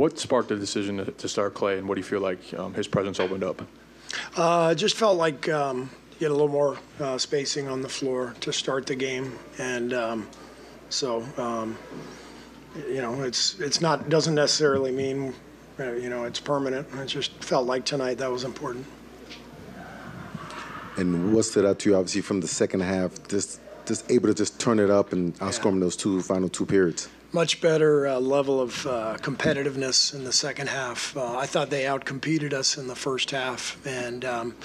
What sparked the decision to, to start Klay, and what do you feel like um, his presence opened up? Uh, just felt like um, you had a little more uh, spacing on the floor to start the game, and um, so um, you know it's it's not doesn't necessarily mean uh, you know it's permanent. It just felt like tonight that was important. And what stood out to you, obviously, from the second half, just just able to just turn it up and outscore them those two final two periods. Much better uh, level of uh, competitiveness in the second half. Uh, I thought they outcompeted us in the first half, and um,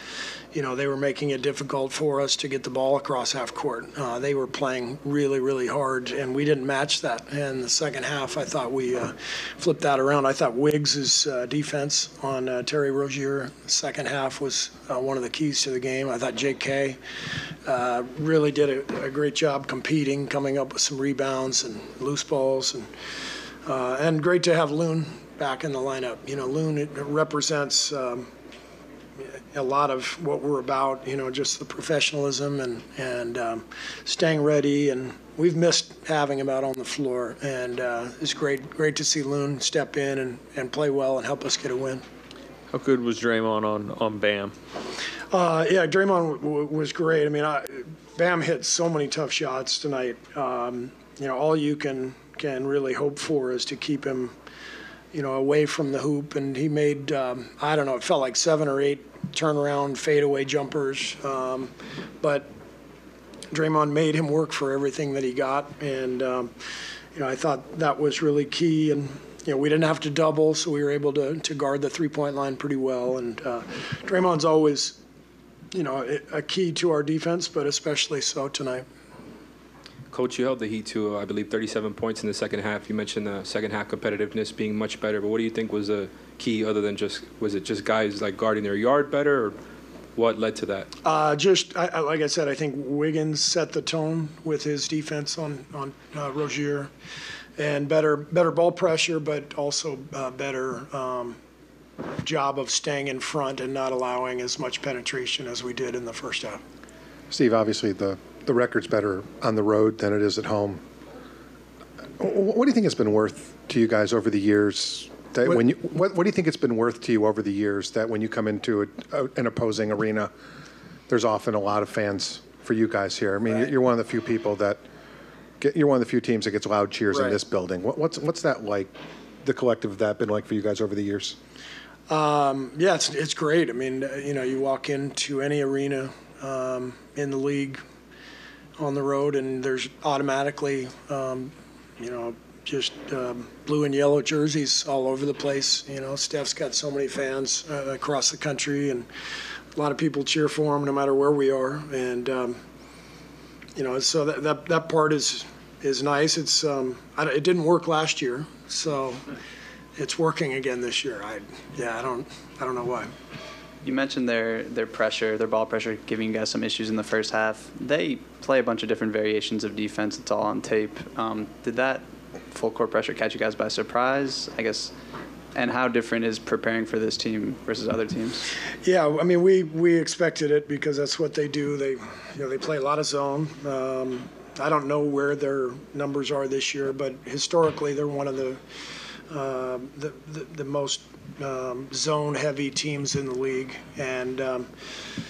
you know they were making it difficult for us to get the ball across half court. Uh, they were playing really, really hard, and we didn't match that. In the second half, I thought we uh, flipped that around. I thought Wiggs' uh, defense on uh, Terry Rozier second half was uh, one of the keys to the game. I thought J.K. Uh, really did a, a great job competing, coming up with some rebounds and loose balls, and and great to have Loon back in the lineup. You know, Loon represents. Um, a lot of what we're about, you know, just the professionalism and and um, staying ready. And we've missed having him out on the floor, and uh, it's great great to see Loon step in and, and play well and help us get a win. How good was Draymond on, on Bam? Uh, yeah, Draymond w- was great. I mean, I, Bam hit so many tough shots tonight. Um, you know, all you can can really hope for is to keep him, you know, away from the hoop. And he made, um, I don't know, it felt like seven or eight turnaround fadeaway jumpers. Um, but Draymond made him work for everything that he got, and um, you know, I thought that was really key. And you know, we didn't have to double, so we were able to to guard the three point line pretty well. And uh, Draymond's always you know, a a key to our defense, but especially so tonight. Coach, you held the Heat to, uh, I believe, 37 points in the second half. You mentioned the second half competitiveness being much better, but what do you think was the key other than just, was it just guys like guarding their yard better, or what led to that? Uh, just I, I, like I said, I think Wiggins set the tone with his defense on on uh, Rozier, and better better ball pressure, but also uh, better um, job of staying in front and not allowing as much penetration as we did in the first half. Steve, obviously, the, the record's better on the road than it is at home. What do you think it's been worth to you guys over the years? That What- when you, what, what do you think it's been worth to you over the years that when you come into a, a, an opposing arena, there's often a lot of fans for you guys here? I mean, Right. you're one of the few people that get, you're one of the few teams that gets loud cheers in this building. What, what's what's that like? The collective of that been like for you guys over the years? Yeah, it's it's great. I mean, you know, you walk into any arena um, in the league on the road, and there's automatically, um, you know, just um, blue and yellow jerseys all over the place. You know, Steph's got so many fans uh, across the country, and a lot of people cheer for him no matter where we are. And um, you know, so that that, that part is is nice. It's um, I, it didn't work last year, so it's working again this year. I yeah, I don't I don't know why. You mentioned their their pressure, their ball pressure, giving you guys some issues in the first half. They play a bunch of different variations of defense. It's all on tape. Um, did that full court pressure catch you guys by surprise? I guess. And how different is preparing for this team versus other teams? Yeah, I mean we we expected it because that's what they do. They you know they play a lot of zone. Um, I don't know where their numbers are this year, but historically they're one of the uh, the, the, the most um, zone heavy teams in the league. And, um,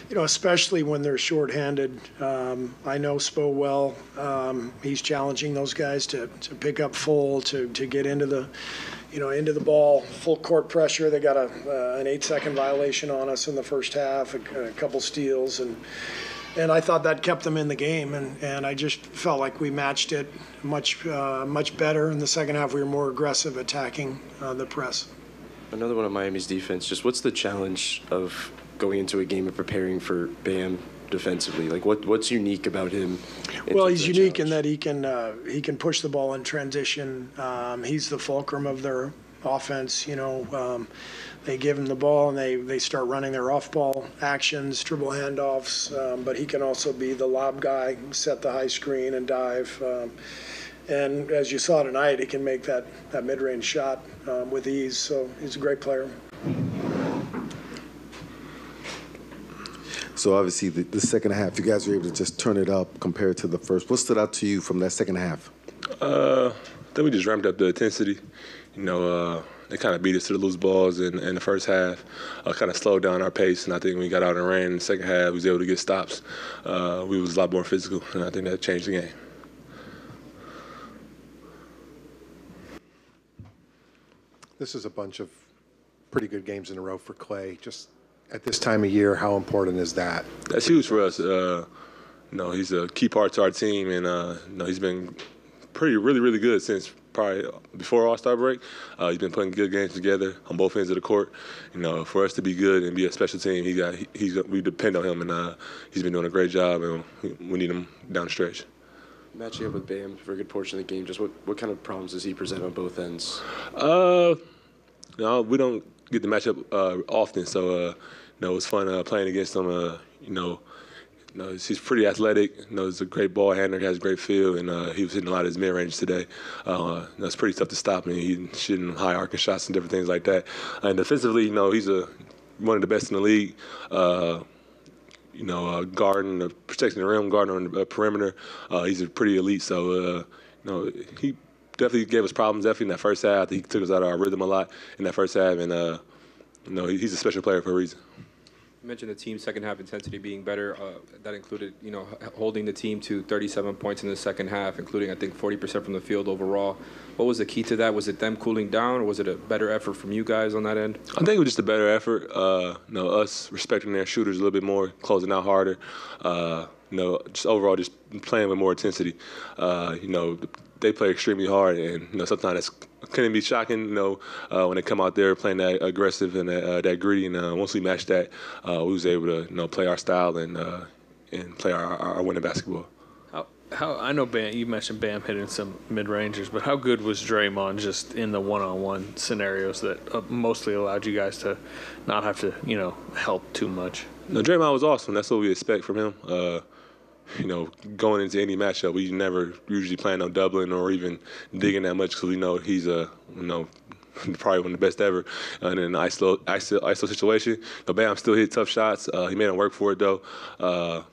you know, especially when they're shorthanded. Um, I know Spo well. Um, he's challenging those guys to, to pick up full, to, to get into the, you know, into the ball, full court pressure. They got a, uh, an eight second violation on us in the first half, a, a couple steals, and and I thought that kept them in the game, and, and I just felt like we matched it much uh, much better in the second half. We were more aggressive attacking uh, the press. Another one of Miami's defense. Just what's the challenge of going into a game and preparing for Bam defensively? Like what what's unique about him? Well, he's unique in that he can uh, he can push the ball in transition. Um, he's the fulcrum of their offense. You know, um, they give him the ball and they, they start running their off-ball actions, dribble handoffs. Um, but he can also be the lob guy, set the high screen and dive. And as you saw tonight, he can make that, that mid-range shot um, with ease. So he's a great player. So obviously, the, the second half, you guys were able to just turn it up compared to the first. What stood out to you from that second half? Uh, I think we just ramped up the intensity. You know, uh, they kind of beat us to the loose balls in, in the first half, uh, kind of slowed down our pace. And I think when we got out and ran in the second half, we was able to get stops. Uh, we was a lot more physical, and I think that changed the game. This is a bunch of pretty good games in a row for Klay. Just at this time of year, how important is that? That's huge for us. Uh, you know, he's a key part to our team, and uh, you know, he's been pretty, really, really good since probably before All Star break. Uh, he's been putting good games together on both ends of the court. You know, for us to be good and be a special team, he got he, he's we depend on him, and uh, he's been doing a great job, and we need him down the stretch. Matching up with Bam for a good portion of the game, just what, what kind of problems does he present on both ends? Uh, no, we don't get to match up uh, often, so uh, you know it's fun uh, playing against him. Uh, you know, you know, he's pretty athletic. You know, he's a great ball handler, has great feel, and uh, he was hitting a lot of his mid range today. Uh, it's pretty tough to stop him. He's shooting high arcing shots and different things like that. And defensively, you know, he's a one of the best in the league. Uh, you know, uh, guarding, uh, protecting the rim, guarding on the perimeter. Uh, he's a pretty elite. So, uh, you know, he definitely gave us problems. Definitely in that first half, he took us out of our rhythm a lot in that first half, and uh, you know, he's a special player for a reason. You mentioned the team's second half intensity being better. Uh, that included, you know, holding the team to 37 points in the second half, including I think 40% from the field overall. What was the key to that? Was it them cooling down, or was it a better effort from you guys on that end? I think it was just a better effort. Uh, you know, us respecting their shooters a little bit more, closing out harder. Uh, you know, just overall, just playing with more intensity. Uh, you know, they play extremely hard, and you know, sometimes it's couldn't be shocking. You know, uh, when they come out there playing that aggressive and that, uh, that gritty. And uh, once we matched that, uh, we was able to you know play our style and uh, and play our, our winning basketball. How, how I know Bam. You mentioned Bam hitting some mid rangers, but how good was Draymond just in the one on one scenarios that mostly allowed you guys to not have to you know help too much? No, Draymond was awesome. That's what we expect from him. Uh, you know, going into any matchup, we never usually plan on doubling or even digging that much because we know he's a, you know, probably one of the best ever. And in an ISO, ISO, ISO situation, but Bam still hit tough shots. Uh, he made him work for it though. Uh,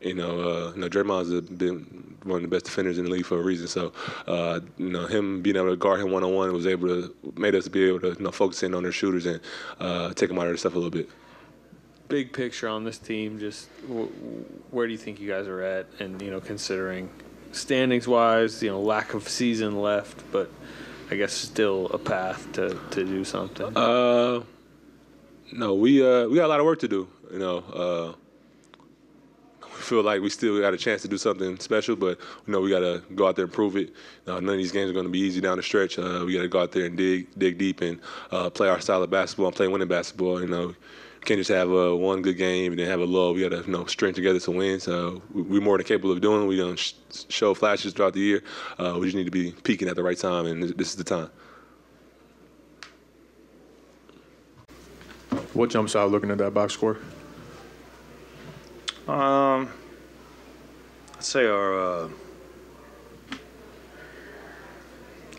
you know, uh, you know, Draymond's been one of the best defenders in the league for a reason. So, uh, you know, him being able to guard him one on one was able to made us be able to you know focus in on their shooters and uh, take them out of their stuff a little bit. Big picture on this team, just w- where do you think you guys are at, and you know, considering standings wise, you know, lack of season left, but I guess still a path to, to do something. Uh, no, we uh we got a lot of work to do. You know, uh, we feel like we still got a chance to do something special, but you know we got to go out there and prove it. Uh, none of these games are going to be easy down the stretch. Uh, we got to go out there and dig dig deep and uh, play our style of basketball and play winning basketball. You know. Can't just have uh, one good game and then have a lull. We got to you know string together to win. So we- we're more than capable of doing. We don't sh- show flashes throughout the year. Uh, we just need to be peaking at the right time, and this is the time. What jumps out looking at that box score? Um, I'd say our uh,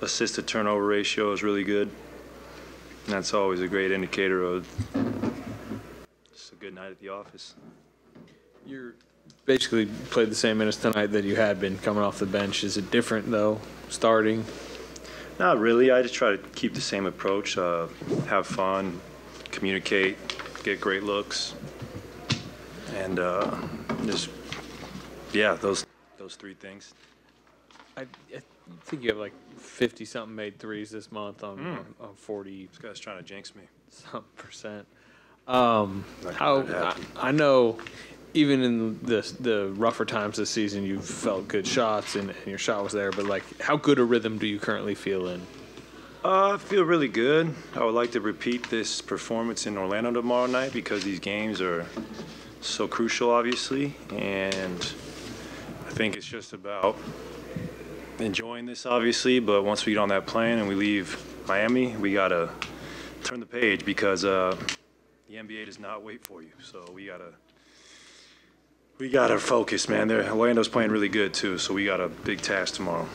assist to turnover ratio is really good. And that's always a great indicator of just a good night at the office. You're basically played the same minutes tonight that you had been coming off the bench. Is it different though, starting? Not really. I just try to keep the same approach. Uh, have fun, communicate, get great looks, and uh, just yeah, those those three things. I, I think you have like fifty something made threes this month on Mm. on, on forty This guy's trying to jinx me. some percent. Um, how I. I know, even in the the rougher times this season, you felt good shots and, and your shot was there. But like, how good a rhythm do you currently feel in? Uh, I feel really good. I would like to repeat this performance in Orlando tomorrow night because these games are so crucial, obviously. And I think it's just about enjoying this, obviously. But once we get on that plane and we leave Miami, we got to turn the page because uh, the NBA does not wait for you. So we got to. We got to focus, man. They're, Orlando's playing really good, too, so we got a big task tomorrow.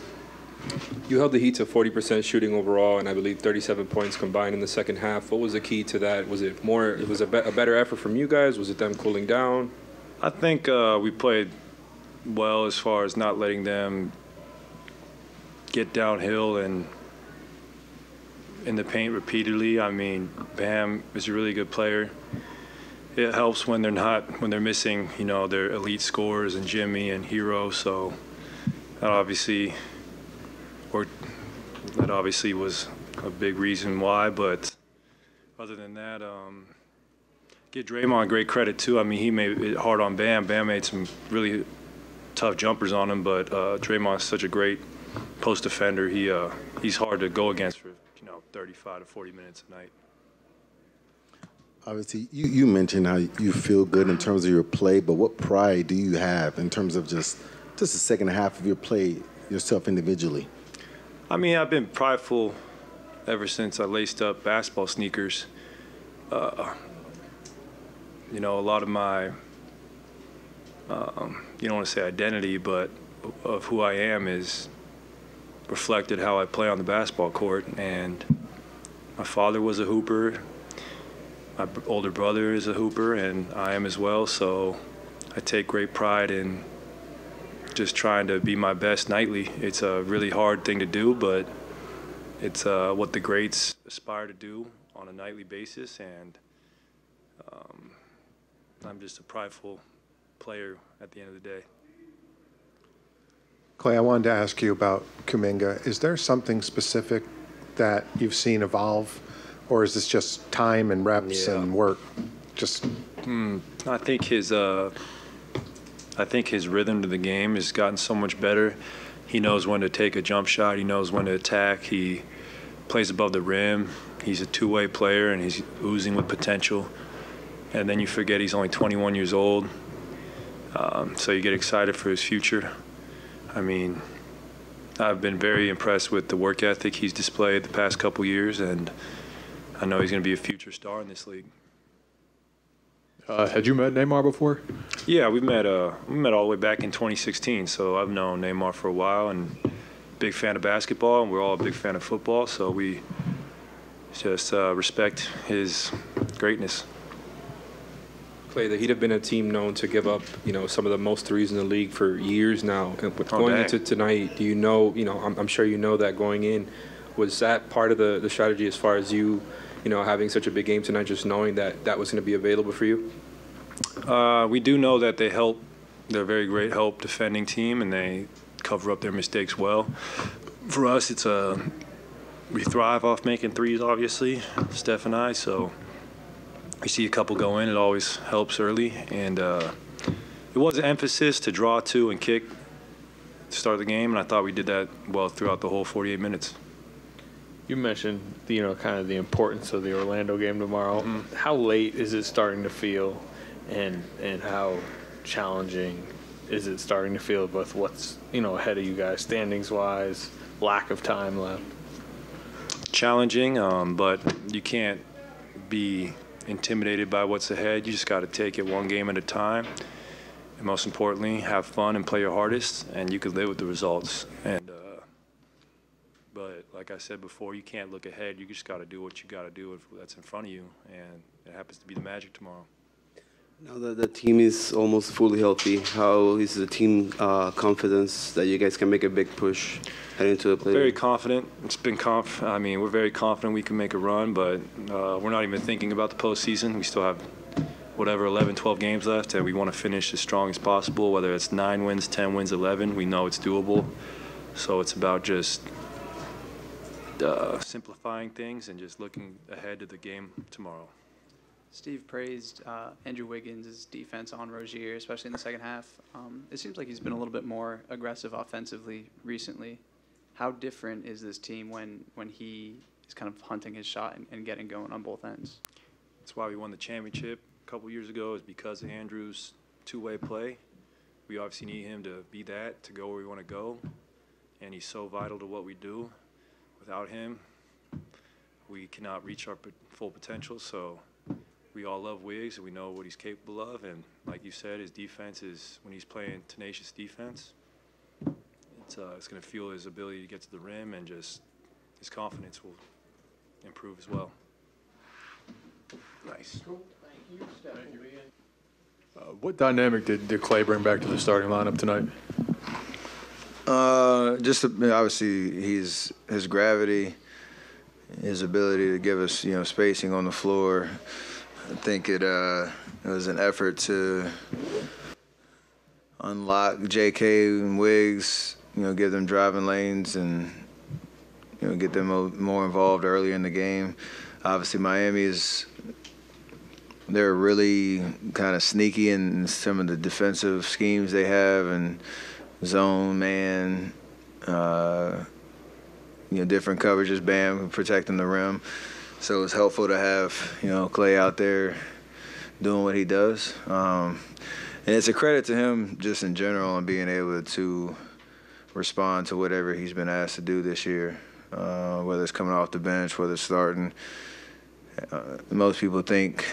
You held the Heat to 40% shooting overall, and I believe 37 points combined in the second half. What was the key to that? Was it more? It was a, be- a better effort from you guys. Was it them cooling down? I think uh, we played well as far as not letting them get downhill and in the paint repeatedly. I mean, Bam is a really good player. It helps when they're not when they're missing, you know, their elite scorers and Jimmy and Herro. So that obviously, or that obviously was a big reason why. But other than that, um, give Draymond great credit too. I mean, he made it hard on Bam. Bam made some really tough jumpers on him, but uh, Draymond's such a great post defender. He uh, he's hard to go against for you know 35 to 40 minutes a night. Obviously, you, you mentioned how you feel good in terms of your play, but what pride do you have in terms of just just the second half of your play yourself individually? I mean, I've been prideful ever since I laced up basketball sneakers. Uh, you know, a lot of my, um, you don't want to say identity, but of who I am is reflected how I play on the basketball court. And my father was a hooper. My older brother is a hooper, and I am as well. So I take great pride in just trying to be my best nightly. It's a really hard thing to do, but it's uh, what the greats aspire to do on a nightly basis, and um, I'm just a prideful player at the end of the day. Klay, I wanted to ask you about Kuminga. Is there something specific that you've seen evolve, or is this just time and reps Yeah. and work? Just I think his uh, I think his rhythm to the game has gotten so much better. He knows when to take a jump shot. He knows when to attack. He plays above the rim. He's a two-way player and he's oozing with potential. And then you forget he's only 21 years old. Um, so you get excited for his future. I mean, I've been very impressed with the work ethic he's displayed the past couple years, and I know he's going to be a future star in this league. Uh, had you met Neymar before? Yeah, we met. Uh, we met all the way back in 2016. So I've known Neymar for a while, and big fan of basketball, and we're all a big fan of football. So we just uh, respect his greatness. Klay, the Heat have been a team known to give up, you know, some of the most threes in the league for years now. And with Oh, going dang. into tonight, do you know, you know, I'm, I'm sure you know that going in, was that part of the, the strategy as far as you, you know, having such a big game tonight, just knowing that that was going to be available for you? Uh, we do know that they help. They're a very great help defending team, and they cover up their mistakes well. For us, it's a we thrive off making threes. Obviously, Steph and I. So we see a couple go in. It always helps early, and uh, it was an emphasis to draw two and kick to start the game, and I thought we did that well throughout the whole 48 minutes. You mentioned, you know, kind of the importance of the Orlando game tomorrow. Mm-hmm. How late is it starting to feel, and and how challenging is it starting to feel with what's you know ahead of you guys standings wise, lack of time left? challenging, um, but you can't be intimidated by what's ahead. You just got to take it one game at a time. And most importantly, have fun and play your hardest, and you can live with the results. And uh, but like I said before, you can't look ahead. You just got to do what you got to do that's in front of you, and it happens to be the Magic tomorrow. Now that the team is almost fully healthy, how is the team uh, confidence that you guys can make a big push heading into the playoffs? Very confident. It's been conf. I mean, we're very confident we can make a run, but uh, we're not even thinking about the postseason. We still have whatever 11, 12 games left, and we want to finish as strong as possible. Whether it's nine wins, 10 wins, 11, we know it's doable. So it's about just uh, simplifying things and just looking ahead to the game tomorrow. Steve praised uh, Andrew Wiggins' defense on Rozier, especially in the second half. Um, it seems like he's been a little bit more aggressive offensively recently. How different is this team when, when he is kind of hunting his shot and, and getting going on both ends? That's why we won the championship a couple years ago is because of Andrew's two-way play. We obviously need him to be that, to go where we want to go, and he's so vital to what we do. Without him, we cannot reach our full potential. So we all love Wiggs, and we know what he's capable of. And like you said, his defense is when he's playing tenacious defense. It's uh, it's going to fuel his ability to get to the rim, and just his confidence will improve as well. Nice. Uh, what dynamic did, did Klay bring back to the starting lineup tonight? Uh, just obviously he's his gravity. his ability to give us, you know, spacing on the floor. I think it, uh, it was an effort to unlock J.K. and Wiggs, you know, give them driving lanes and you know get them more involved earlier in the game. Obviously, Miami is they're really kind of sneaky in some of the defensive schemes they have and zone man, uh, you know, different coverages, Bam protecting the rim. So it's helpful to have you know Klay out there doing what he does. Um, and it's a credit to him just in general and being able to respond to whatever he's been asked to do this year, uh, whether it's coming off the bench, whether it's starting. Uh, most people think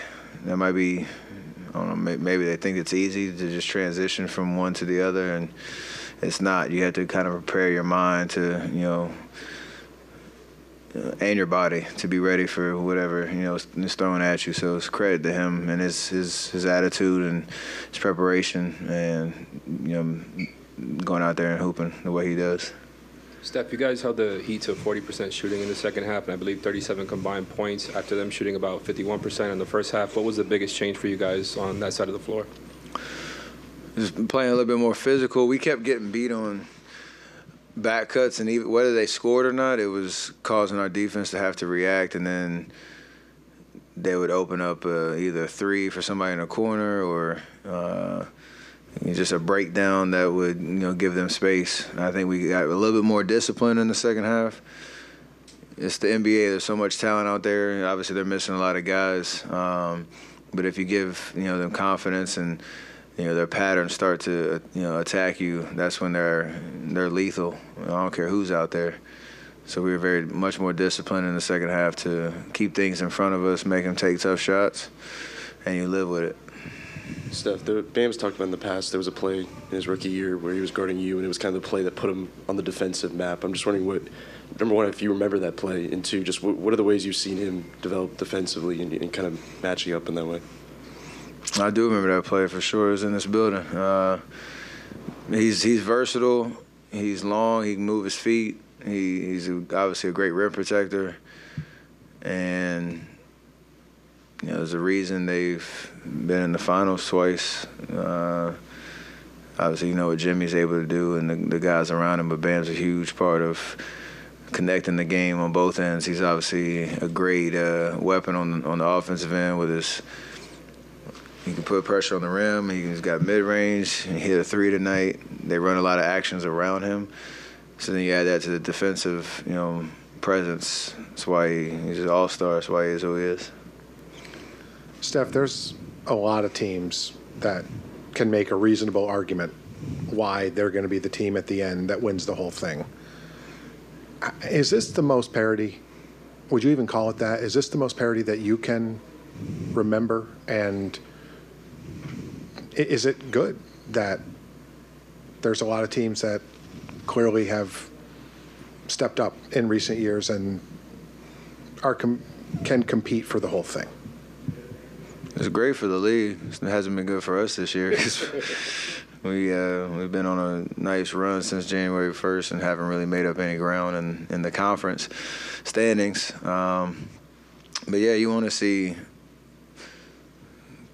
that might be, I don't know, maybe they think it's easy to just transition from one to the other, and it's not. You have to kind of prepare your mind to, you know, Uh, and your body to be ready for whatever you know is is thrown at you. So it's credit to him and his his his attitude and his preparation, and you know, going out there and hooping the way he does. Steph, you guys held the Heat to 40% shooting in the second half, and I believe 37 combined points after them shooting about 51% in the first half. What was the biggest change for you guys on that side of the floor? Just playing a little bit more physical. We kept getting beat on back cuts, and even whether they scored or not, it was causing our defense to have to react, and then they would open up uh, either three for somebody in a corner or uh, just a breakdown that would you know give them space. I think we got a little bit more discipline in the second half. It's the NBA. There's so much talent out there. Obviously, they're missing a lot of guys. Um, but if you give you know them confidence and you know their patterns start to you know attack you, that's when they're they're lethal. I don't care who's out there. So we were very much more disciplined in the second half to keep things in front of us, make them take tough shots, and you live with it. Steph, the, Bam's talked about in the past. There was a play in his rookie year where he was guarding you, and it was kind of the play that put him on the defensive map. I'm just wondering what, number one, if you remember that play, and two, just what, what are the ways you've seen him develop defensively and, and kind of matching up in that way? I do remember that play for sure. It was in this building. Uh, he's he's versatile. He's long. He can move his feet. He, he's obviously a great rim protector, and you know there's a reason they've been in the finals twice. Uh, obviously, you know what Jimmy's able to do, and the, the guys around him. But Bam's a huge part of connecting the game on both ends. He's obviously a great uh, weapon on on the offensive end with his he can put pressure on the rim. He's got mid range. He hit a three tonight. They run a lot of actions around him. So then you add that to the defensive, you know, presence. That's why he, he's an all star. That's why he is who he is. Steph, there's a lot of teams that can make a reasonable argument why they're going to be the team at the end that wins the whole thing. Is this the most parity? Would you even call it that? Is this the most parity that you can remember? And is it good that there's a lot of teams that clearly have stepped up in recent years and are com- can compete for the whole thing? It's great for the league. It hasn't been good for us this year. we uh, we've been on a nice run since January 1st and haven't really made up any ground in, in the conference standings. Um, but yeah, you want to see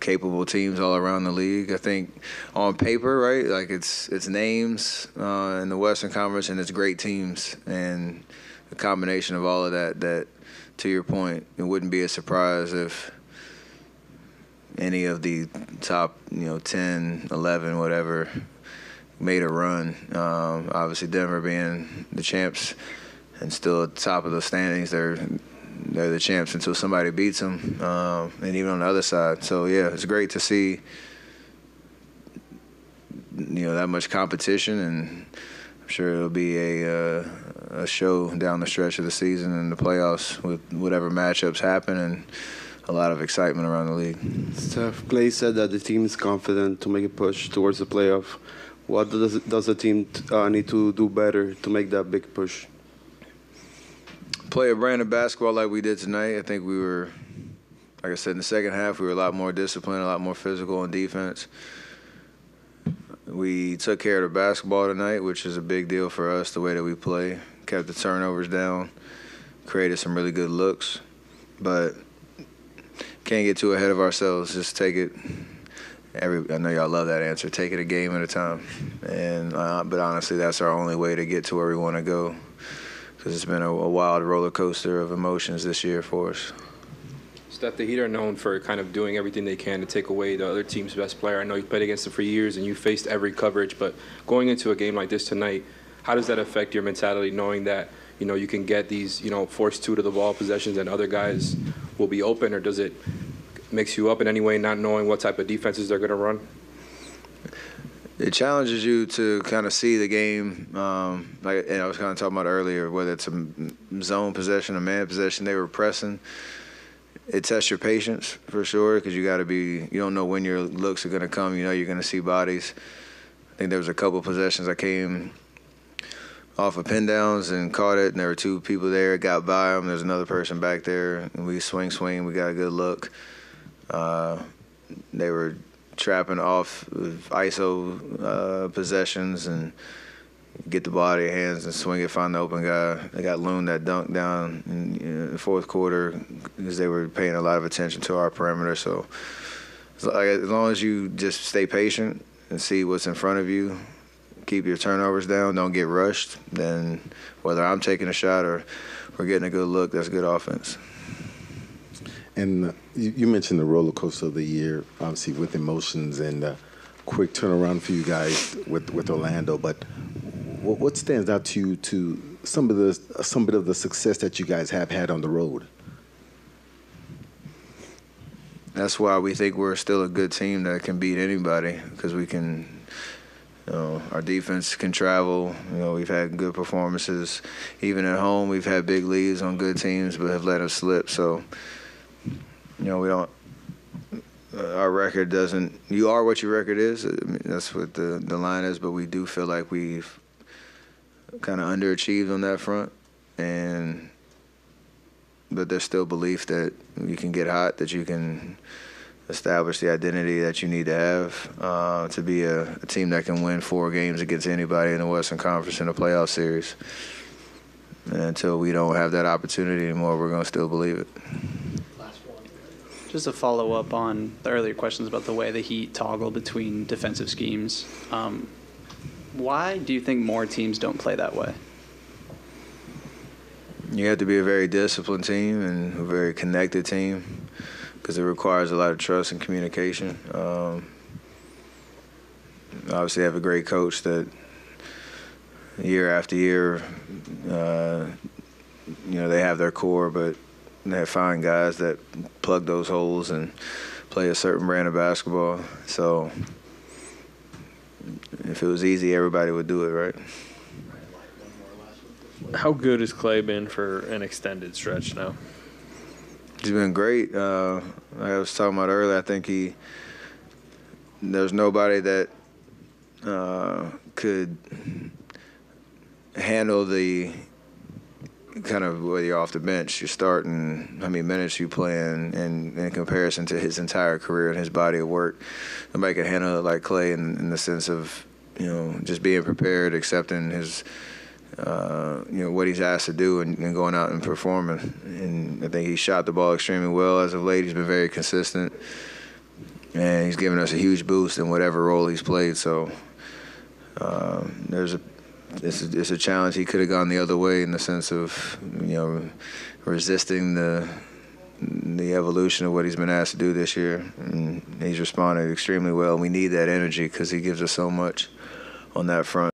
capable teams all around the league. I think on paper, right, like it's it's names uh, in the Western Conference and it's great teams and the combination of all of that. That to your point, it wouldn't be a surprise if any of the top, you know, 10, 11, whatever, made a run. Um, obviously, Denver being the champs and still at the top of the standings, they're they're the champs until somebody beats them, um, and even on the other side. So yeah, it's great to see you know that much competition, and I'm sure it'll be a uh, a show down the stretch of the season and the playoffs with whatever matchups happen and a lot of excitement around the league. Steph, Klay said that the team is confident to make a push towards the playoff. What does does the team uh, need to do better to make that big push? Play a brand of basketball like we did tonight. I think we were, like I said, in the second half, we were a lot more disciplined, a lot more physical on defense. We took care of the basketball tonight, which is a big deal for us, the way that we play. Kept the turnovers down, created some really good looks, but can't get too ahead of ourselves. Just take it. Every I know y'all love that answer. Take it a game at a time, and uh, but honestly, that's our only way to get to where we want to go. Because it's been a, a wild roller coaster of emotions this year for us. Steph, the Heat are known for kind of doing everything they can to take away the other team's best player. I know you've played against them for years and you faced every coverage, but going into a game like this tonight, how does that affect your mentality knowing that, you know, you can get these, you know, force two to the ball possessions and other guys will be open, or does it mix you up in any way not knowing what type of defenses they're going to run? It challenges you to kind of see the game. Um, like and I was kind of talking about earlier, whether it's a zone possession, a man possession, they were pressing. It tests your patience for sure because you got to be. You don't know when your looks are going to come. You know you're going to see bodies. I think there was a couple possessions I came off of pin downs and caught it, and there were two people there. Got by them. There's another person back there, and we swing, swing. We got a good look. Uh, they were trapping off of ISO uh, possessions and get the ball out of your hands and swing it, find the open guy. They got Loon that dunked down in, the fourth quarter because they were paying a lot of attention to our perimeter. So as like, as long as you just stay patient and see what's in front of you, keep your turnovers down, don't get rushed, then whether I'm taking a shot or we're getting a good look, that's good offense. And uh, you, mentioned the roller coaster of the year, obviously with emotions and uh, quick turnaround for you guys with, with Orlando. But what, what stands out to you to some of the some bit of the success that you guys have had on the road? That's why we think we're still a good team that can beat anybody because we can. You know, our defense can travel. You know, we've had good performances. Even at home, we've had big leads on good teams, but have let them slip. So, you know, we don't. Uh, our record doesn't. You are what your record is. I mean, that's what the the line is. But we do feel like we've kind of underachieved on that front, and but there's still belief that you can get hot, that you can establish the identity that you need to have uh, to be a, a, team that can win four games against anybody in the Western Conference in a playoff series. And until we don't have that opportunity anymore, we're going to still believe it. Just a follow up on the earlier questions about the way the Heat toggle between defensive schemes, um, why do you think more teams don't play that way? You have to be a very disciplined team and a very connected team because it requires a lot of trust and communication. Um, obviously, have a great coach that year after year, uh, you know, they have their core, but they fine guys that plug those holes and play a certain brand of basketball. So if it was easy, everybody would do it, right? How good has Klay been for an extended stretch now? He's been great. Uh, like I was talking about earlier, I think he there's nobody that uh, could handle the kind of whether you're off the bench, you're starting, how many minutes you playing, and in comparison to his entire career and his body of work, nobody could handle it like Klay in, in the sense of you know just being prepared, accepting his uh, you know what he's asked to do and, and, going out and performing. And I think he shot the ball extremely well as of late. He's been very consistent, and he's given us a huge boost in whatever role he's played. So uh, there's a it's a, it's a challenge. He could have gone the other way in the sense of you know resisting the the evolution of what he's been asked to do this year, and he's responded extremely well. We need that energy because he gives us so much on that front.